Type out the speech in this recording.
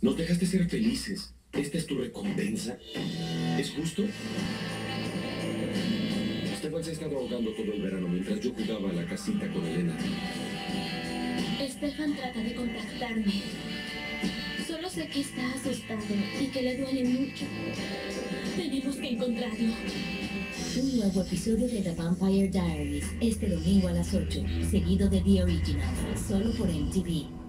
Nos dejaste ser felices. ¿Esta es tu recompensa? ¿Es justo? Stefan se ha estado ahogando todo el verano mientras yo jugaba a la casita con Elena. Stefan trata de contactarme. Solo sé que está asustado y que le duele mucho. Tenemos que encontrarlo. Un nuevo episodio de The Vampire Diaries este domingo a las 8, seguido de The Original, solo por MTV.